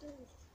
对。